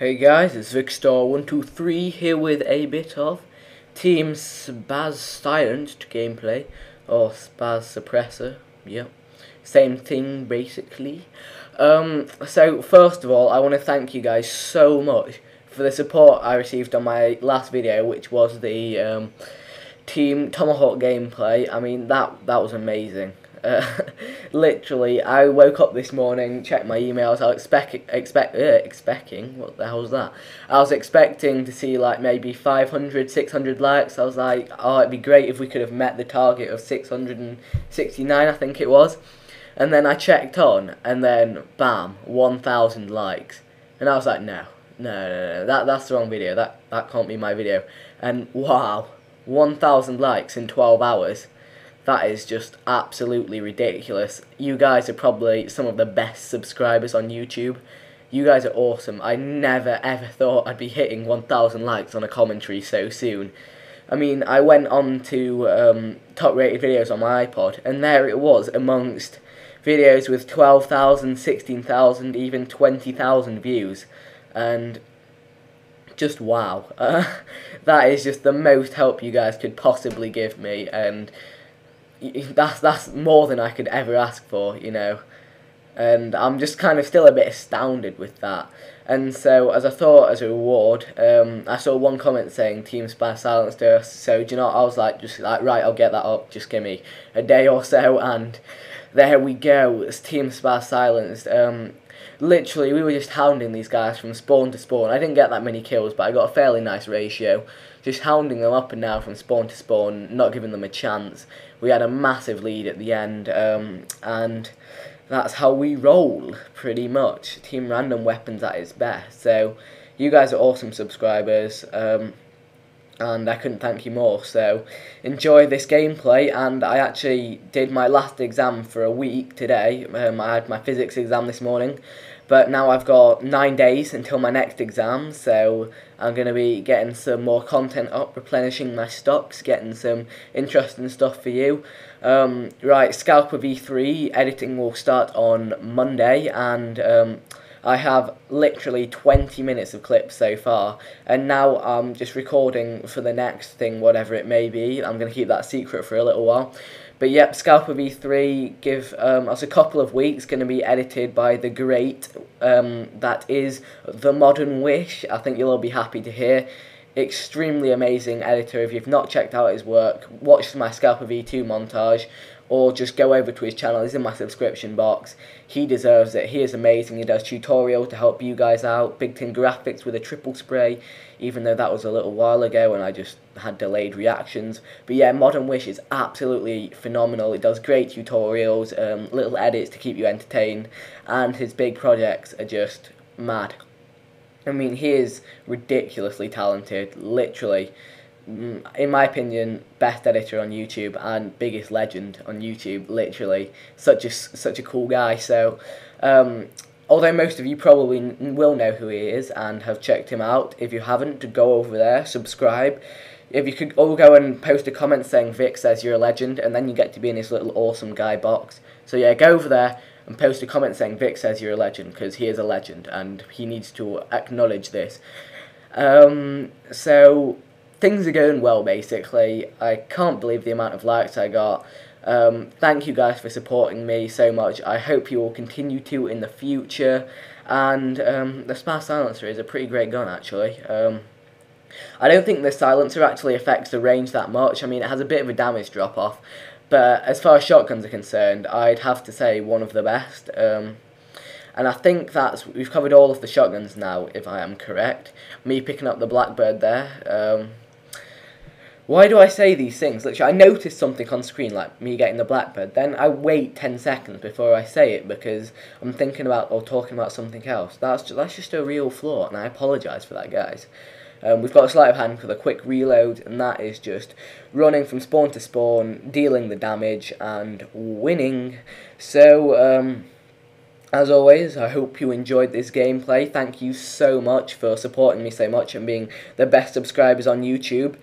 Hey guys, it's Vikkstar123 here with a bit of Team Spas Silenced gameplay, or Spas Suppressor, yep, same thing basically. Um, so first of all, I want to thank you guys so much for the support I received on my last video, which was the um, Team Tomahawk gameplay. I mean, that, that was amazing. Literally, I woke up this morning, checked my emails. I was expect expect uh, expecting what the hell was that? I was expecting to see like maybe 500, 600 likes. I was like, oh, it'd be great if we could have met the target of 669, I think it was. And then I checked on, and then bam, 1,000 likes, and I was like, no, no, no, no, that that's the wrong video. That that can't be my video. And wow, 1,000 likes in 12 hours that is just absolutely ridiculous. You guys are probably some of the best subscribers on YouTube. You guys are awesome. I never ever thought I'd be hitting 1,000 likes on a commentary so soon. I mean, I went on to um, top rated videos on my iPod, and there it was amongst videos with 12,000, 16,000, even 20,000 views. And just wow. Uh, that is just the most help you guys could possibly give me, and that's that's more than I could ever ask for, you know. And I'm just kind of still a bit astounded with that. And so, as I thought, as a reward, um, I saw one comment saying Team Spas silenced us. So, do you know, I was like, just like, right, I'll get that up. Just give me a day or so, and there we go. It's Team Spas silenced. Um, literally, we were just hounding these guys from spawn to spawn. I didn't get that many kills, but I got a fairly nice ratio. Just hounding them up and down from spawn to spawn, not giving them a chance. We had a massive lead at the end, um, and that's how we roll, pretty much. Team Random Weapons at its best. So, you guys are awesome subscribers. Um, and I couldn't thank you more. So enjoy this gameplay. And I actually did my last exam for a week today. Um, I had my physics exam this morning, but now I've got nine days until my next exam. So I'm going to be getting some more content up, replenishing my stocks, getting some interesting stuff for you. Um, right, Scalper V3 editing will start on Monday, and um, I have literally 20 minutes of clips so far, and now I'm just recording for the next thing, whatever it may be. I'm going to keep that secret for a little while. But yep, Scalper V3, give um, us a couple of weeks, going to be edited by the great, um, that is The Modern Wish. I think you'll all be happy to hear. Extremely amazing editor. If you've not checked out his work, watch my Scalper V2 montage or just go over to his channel. He's in my subscription box. He deserves it. He is amazing. He does tutorial to help you guys out. Big Tin graphics with a triple spray, even though that was a little while ago and I just had delayed reactions. But yeah, Modern Wish is absolutely phenomenal. It does great tutorials, um, little edits to keep you entertained, and his big projects are just mad. I mean, he is ridiculously talented, literally. Mm, in my opinion, best editor on YouTube and biggest legend on YouTube. Literally, such a such a cool guy. So, um, although most of you probably will know who he is and have checked him out, if you haven't, to go over there, subscribe. If you could all go and post a comment saying Vic says you're a legend, and then you get to be in this little awesome guy box. So yeah, go over there and post a comment saying Vic says you're a legend because he is a legend and he needs to acknowledge this. Um, so things are going well basically. I can't believe the amount of likes I got. Um, thank you guys for supporting me so much. I hope you will continue to in the future. And um, the Spas Silencer is a pretty great gun actually. Um, I don't think the silencer actually affects the range that much. I mean, it has a bit of a damage drop off. But as far as shotguns are concerned, I'd have to say one of the best. Um, and I think that's we've covered all of the shotguns now, if I am correct. Me picking up the Blackbird there. Um, why do I say these things? Literally, I notice something on screen, like me getting the Blackbird, then I wait 10 seconds before I say it because I'm thinking about or talking about something else. That's just, that's just a real flaw, and I apologise for that, guys. Um, we've got a sleight of hand for the quick reload, and that is just running from spawn to spawn, dealing the damage, and winning. So, um, as always, I hope you enjoyed this gameplay. Thank you so much for supporting me so much and being the best subscribers on YouTube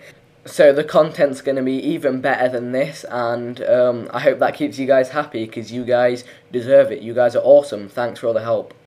so the content's going to be even better than this and um, I hope that keeps you guys happy because you guys deserve it. You guys are awesome. Thanks for all the help.